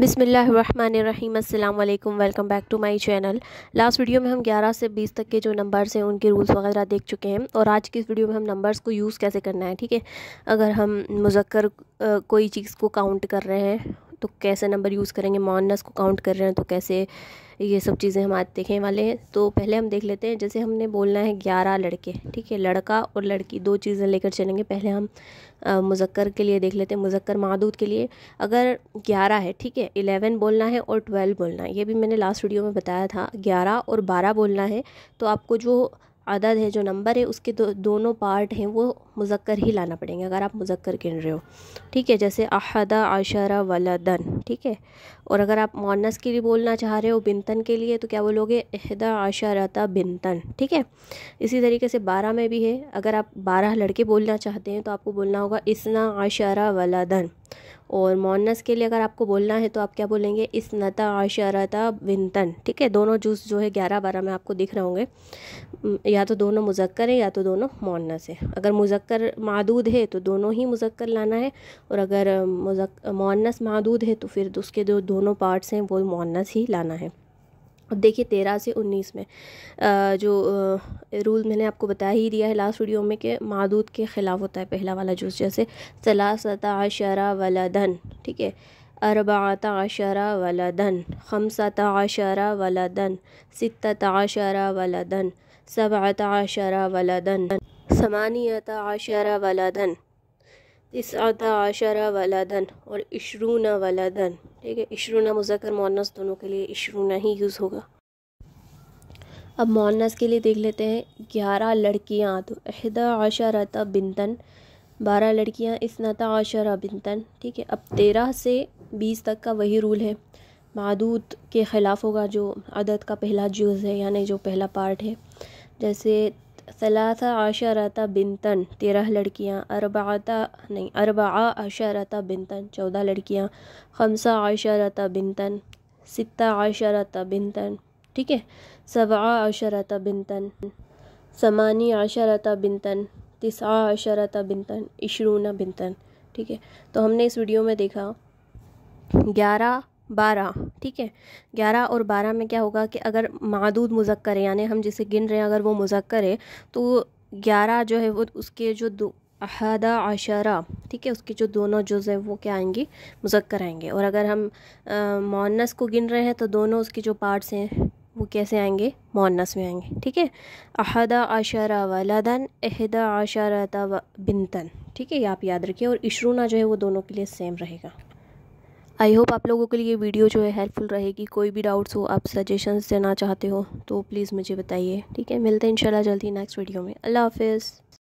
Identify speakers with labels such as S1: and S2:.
S1: बिसमीम अल्लाम welcome back to my channel. Last video में हम 11 से 20 तक के जो नंबर्स हैं, उनके रूल्स वगैरह देख चुके हैं और आज की इस वीडियो में हम नंबर्स को यूज़ कैसे करना है, ठीक है? अगर हम मुजक्र कोई चीज़ को काउंट कर रहे हैं तो कैसे नंबर यूज़ करेंगे? मोनस को काउंट कर रहे हैं तो कैसे ये सब चीज़ें हम आज देखने वाले हैं। तो पहले हम देख लेते हैं, जैसे हमने बोलना है ग्यारह लड़के, ठीक है? लड़का और लड़की, दो चीज़ें लेकर चलेंगे। पहले हम मुजक्कर के लिए देख लेते हैं, मुजक्कर मादूद के लिए। अगर ग्यारह है, ठीक है? इलेवन बोलना है और ट्वेल्व बोलना है। ये भी मैंने लास्ट वीडियो में बताया था, ग्यारह और बारह बोलना है। तो आपको जो अदद है जो नंबर है उसके दो, दोनों पार्ट हैं वो मुजक्कर ही लाना पड़ेंगे अगर आप मुजक्कर गिन रहे हो। ठीक है जैसे अहदा आशरा वलदन ठीक है? और अगर आप मोनस के लिए बोलना चाह रहे हो बिनतन के लिए तो क्या बोलोगे? अहदा आशरता बिनतन ठीक है? इसी तरीके से बारह में भी है अगर आप बारह लड़के बोलना चाहते हैं तो आपको बोलना होगा इसना आशरा वलदन। और मोनस के लिए अगर आपको बोलना है तो आप क्या बोलेंगे? इस नता आशरता विंतन। ठीक है? दोनों जूस जो है ग्यारह बारह में आपको दिख रहे होंगे। या तो दोनों मुजक्कर है या तो दोनों मोनस है। अगर मुजक्कर मादूद है तो दोनों ही मुजक्कर लाना है। और अगर मुजक मोनस मादूद है तो फिर उसके जो दो, दोनों पार्ट्स हैं वो मोनस ही लाना है। देखिए, तेरह से उन्नीस में जो रूल मैंने आपको बता ही दिया है लास्ट वीडियो में कि मादूद के ख़िलाफ़ होता है पहला वाला जूस जैसे सलासता आशरा वलदन, ठीक है? अरबाता आशरा वलदन, खमसता आशरा वलदन सित्ता आशरा वलदन सबता आशरा वलदन, समानियता आशरा वलदन इसआता आशरा धन और इशरूना वाला धन। ठीक है? इशरूना मुजक्र मोनस दोनों के लिए इशरूना ही यूज़ होगा। अब मोनस के लिए देख लेते हैं, ग्यारह लड़कियाँ तो अहदा आशरता बिनतन बारह लड़कियाँ इसनता आशरा बिनतन ठीक है? अब तेरह से बीस तक का वही रूल है। मादूद के ख़िलाफ़ होगा जो अदद का पहला जुज़ है, यानी जो पहला पार्ट है। जैसे सलासा आशरता बिनतन तेरह लड़कियाँ, अरबाता नहीं अरबा आशरता बिनतन चौदह लड़कियाँ, खमसा आशरता बिनतन सित्ता आशरता बिनतन ठीक है? सबा आशरता बिनतन समानी आशरता बिनतन तिसा आशरता बिनतन इशरूना बिनतन ठीक है? तो हमने इस वीडियो में देखा, ग्यारह बारह, ठीक है? ग्यारह और बारह में क्या होगा कि अगर मादूद मुजक्कर है, यानी हम जिसे गिन रहे हैं, अगर वो मुजक्कर है तो ग्यारह जो है वो उसके जो दो, अहदा आशरा, ठीक है? उसके जो दोनों जुज़ है, वो क्या आएँगी? मुजक्कर आएँगे। और अगर हम मोनस को गिन रहे हैं तो दोनों उसके जो पार्ट्स हैं, वो कैसे आएँगे? मोनस में आएँगे, ठीक है? अहदा आशरा वलदन, अहदा आशरता बिनतन, ठीक है? ये आप याद रखिए, और इशरूना जो है, वो दोनों के लिए सेम रहेगा। आई होप आप लोगों के लिए वीडियो जो है हेल्पफुल रहेगी। कोई भी डाउट्स हो, आप सजेशंस देना चाहते हो तो प्लीज़ मुझे बताइए। ठीक है? मिलते हैं इंशाल्लाह जल्दी नेक्स्ट वीडियो में। अल्लाह हाफिज़।